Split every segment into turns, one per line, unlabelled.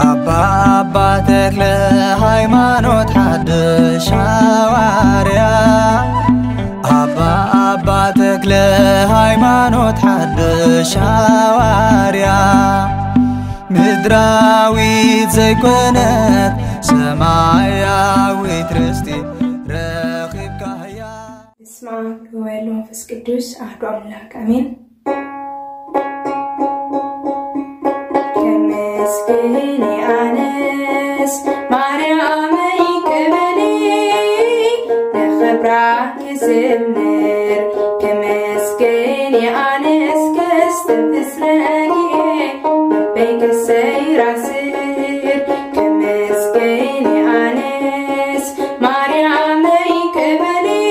አባ አባ ተክለ ሃይማኖት ሓድሽ ሐዋርያ አባ አባ ተክለ ሃይማኖት ሓድሽ ሐዋርያ ምድራዊት ዘይኮነት ሰማያዊት ርስቲ ረኺብካ ህያ
በስመ አብ ወወልድ ወመንፈስ ቅዱስ spinning honest معنى عمي كمالي نخبرك زمر. كمسكيني honest كستم تسلاقي مبيك السير عسير كمسكيني honest معنى عمي كمالي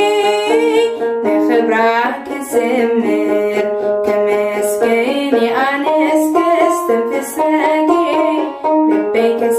نخبرك زمر.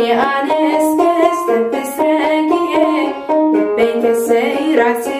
Seni anestes, tepes regie, ne pente sei razi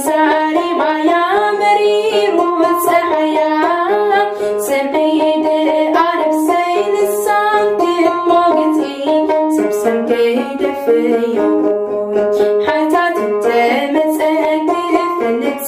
ስንዴ ደፍዮ ኃይታት እንተመፀን ክፈልጥ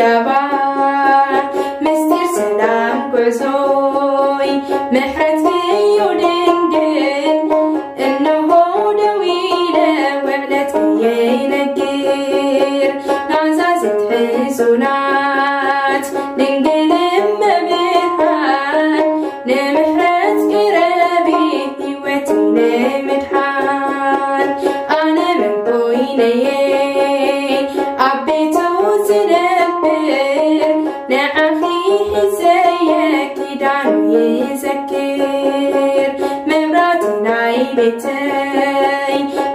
ya tem